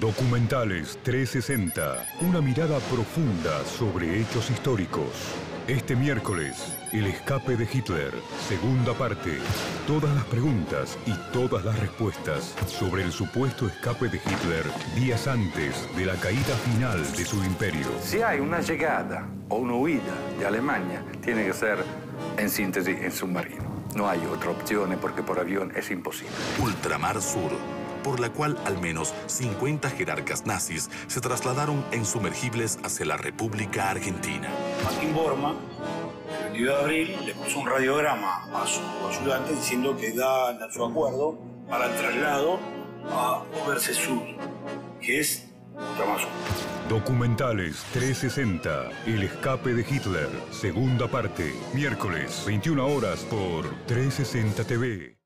Documentales 360. Una mirada profunda sobre hechos históricos. Este miércoles, El escape de Hitler, segunda parte. Todas las preguntas y todas las respuestas sobre el supuesto escape de Hitler días antes de la caída final de su imperio. Si hay una llegada o una huida de Alemania, tiene que ser, en síntesis, en submarino. No hay otra opción porque por avión es imposible. Ultramar Sur, por la cual al menos 50 jerarcas nazis se trasladaron en sumergibles hacia la República Argentina. Martín Borma, el 22 de abril, le puso un radiograma a su ayudante diciendo que da su acuerdo para el traslado a Overse Sur, que es Sur. Documentales 360. El escape de Hitler, segunda parte. Miércoles, 21 horas por 360 TV.